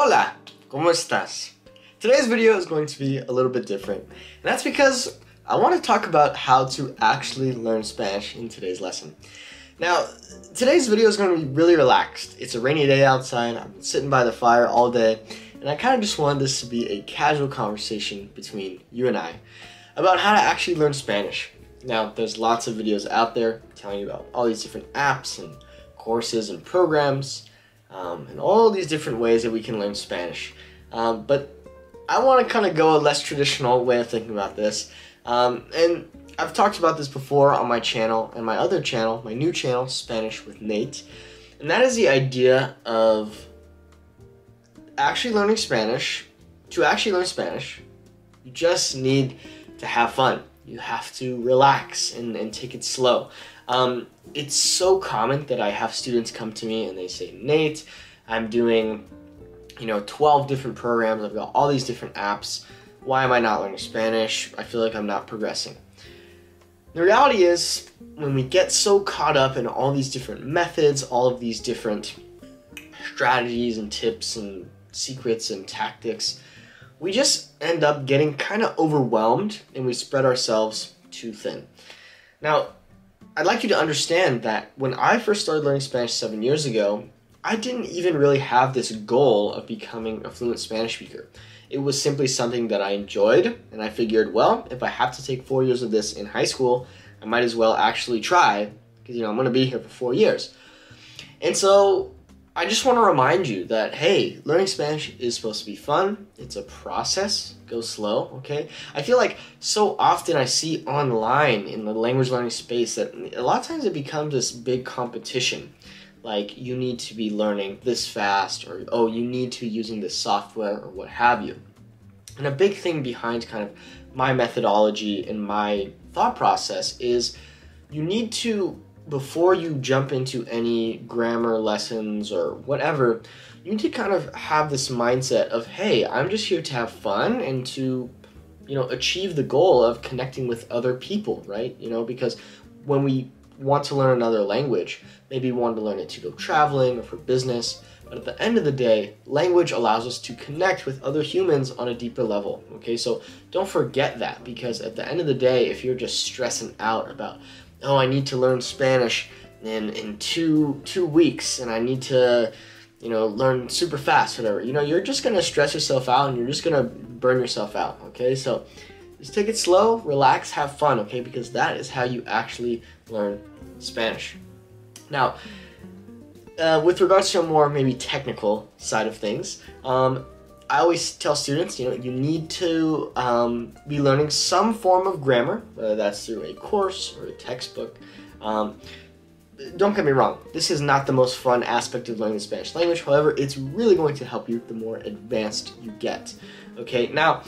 Hola, ¿cómo estás? Today's video is going to be a little bit different, and that's because I want to talk about how to actually learn Spanish in today's lesson. Now, today's video is going to be really relaxed. It's a rainy day outside, I've been sitting by the fire all day, and I kind of just wanted this to be a casual conversation between you and I about how to actually learn Spanish. Now, there's lots of videos out there telling you about all these different apps and courses and programs um, and all these different ways that we can learn Spanish. Um, but I want to kind of go a less traditional way of thinking about this. Um, and I've talked about this before on my channel and my other channel, my new channel, Spanish with Nate. And that is the idea of actually learning Spanish. To actually learn Spanish, you just need to have fun. You have to relax and, and take it slow. Um, it's so common that I have students come to me and they say, Nate, I'm doing, you know, 12 different programs. I've got all these different apps. Why am I not learning Spanish? I feel like I'm not progressing. The reality is, when we get so caught up in all these different methods, all of these different strategies and tips and secrets and tactics, we just end up getting kind of overwhelmed and we spread ourselves too thin. Now, I'd like you to understand that when I first started learning Spanish seven years ago, I didn't even really have this goal of becoming a fluent Spanish speaker. It was simply something that I enjoyed, and I figured, well, if I have to take four years of this in high school, I might as well actually try, because you know I'm going to be here for four years. And so I just want to remind you that hey, learning Spanish is supposed to be fun. It's a process. Go slow, okay? I feel like so often I see online in the language learning space that a lot of times it becomes this big competition. Like you need to be learning this fast or oh, you need to be using this software or what have you. And a big thing behind kind of my methodology and my thought process is you need to before you jump into any grammar lessons or whatever, you need to kind of have this mindset of, hey, I'm just here to have fun and to, you know, achieve the goal of connecting with other people, right? You know, because when we want to learn another language, maybe we want to learn it to go traveling or for business. But at the end of the day, language allows us to connect with other humans on a deeper level. Okay, so don't forget that because at the end of the day, if you're just stressing out about oh, I need to learn Spanish in in two two weeks, and I need to, you know, learn super fast, whatever. You know, you're just gonna stress yourself out, and you're just gonna burn yourself out. Okay, so just take it slow, relax, have fun. Okay, because that is how you actually learn Spanish. Now. Uh, with regards to a more maybe technical side of things, um, I always tell students, you know, you need to um, be learning some form of grammar, whether that's through a course or a textbook. Um, don't get me wrong, this is not the most fun aspect of learning the Spanish language. However, it's really going to help you the more advanced you get. Okay, now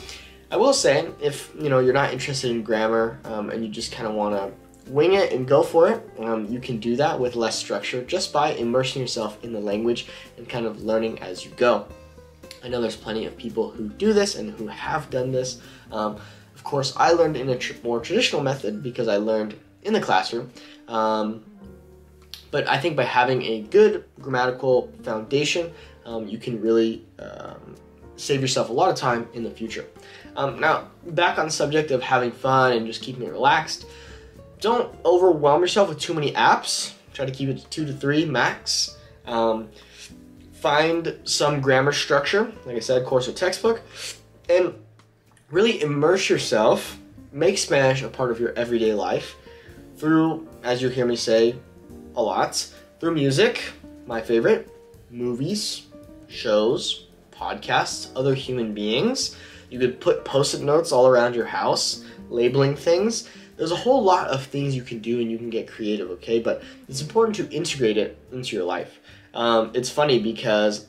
I will say, if you know you're not interested in grammar um, and you just kind of want to wing it and go for it, um, you can do that with less structure just by immersing yourself in the language and kind of learning as you go. I know there's plenty of people who do this and who have done this. Um, of course, I learned in a tr- more traditional method because I learned in the classroom. Um, but I think by having a good grammatical foundation, um, you can really um, save yourself a lot of time in the future. Um, now, back on the subject of having fun and just keeping it relaxed, don't overwhelm yourself with too many apps. Try to keep it to two to three max. Um, find some grammar structure, like I said, course or textbook, and really immerse yourself, make Spanish a part of your everyday life through, as you hear me say a lot, through music, my favorite, movies, shows, podcasts, other human beings. You could put post it notes all around your house, labeling things. There's a whole lot of things you can do and you can get creative, okay? But it's important to integrate it into your life. Um, it's funny because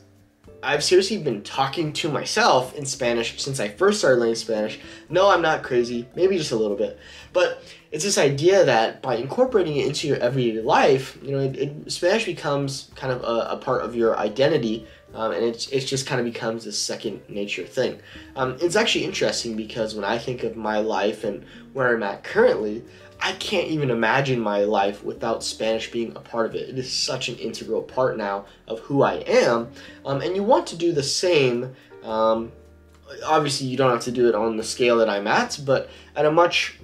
I've seriously been talking to myself in Spanish since I first started learning Spanish. No, I'm not crazy, maybe just a little bit. But it's this idea that by incorporating it into your everyday life, you know, it, it, Spanish becomes kind of a, a part of your identity, um, and it's, it just kind of becomes a second nature thing. Um, it's actually interesting because when I think of my life and where I'm at currently, I can't even imagine my life without Spanish being a part of it. It is such an integral part now of who I am. Um, and you want to do the same. Um, obviously, you don't have to do it on the scale that I'm at, but at a much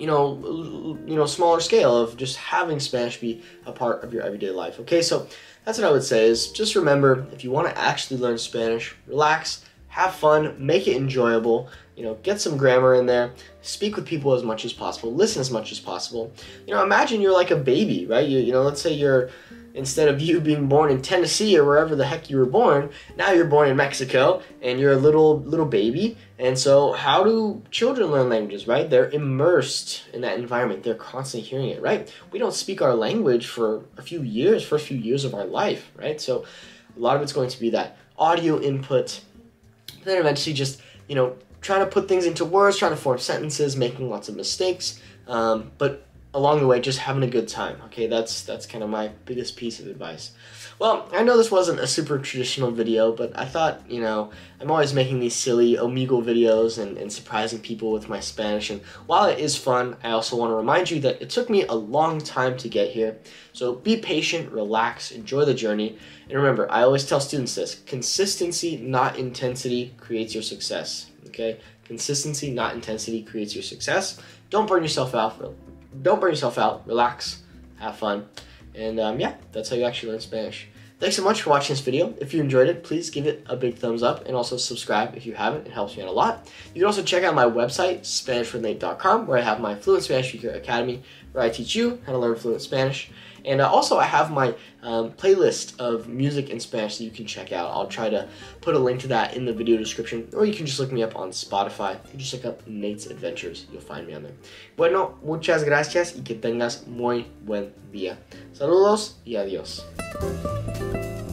you know, you know, smaller scale of just having Spanish be a part of your everyday life. Okay, so that's what I would say is just remember if you want to actually learn Spanish, relax, have fun, make it enjoyable, you know, get some grammar in there, speak with people as much as possible, listen as much as possible. You know, imagine you're like a baby, right? You, you know, let's say you're instead of you being born in Tennessee or wherever the heck you were born, now you're born in Mexico and you're a little little baby. And so how do children learn languages, right? They're immersed in that environment. They're constantly hearing it, right? We don't speak our language for a few years, first few years of our life, right? So a lot of it's going to be that audio input. Then eventually just, you know, trying to put things into words, trying to form sentences, making lots of mistakes. Um, but along the way just having a good time okay? That's that's kind of my biggest piece of advice. Well i know this wasn't a super traditional video but i thought you know i'm always making these silly omegle videos and, and surprising people with my spanish and while it is fun i also want to remind you that it took me a long time to get here so be patient relax enjoy the journey and remember i always tell students this consistency not intensity creates your success okay? Consistency not intensity creates your success. Don't burn yourself out don't burn yourself out. Relax, have fun, and um, yeah, that's how you actually learn Spanish. Thanks so much for watching this video. If you enjoyed it, please give it a big thumbs up and also subscribe if you haven't. It helps me out a lot. You can also check out my website, SpanishWithNate.com, where I have my Fluent Spanish Speaker Academy, where I teach you how to learn fluent Spanish. And uh, also, I have my um, playlist of music in Spanish that you can check out. I'll try to put a link to that in the video description, or you can just look me up on Spotify. You just look up Nate's Adventures. You'll find me on there. Bueno, muchas gracias y que tengas muy buen día. Saludos y adiós. Bye.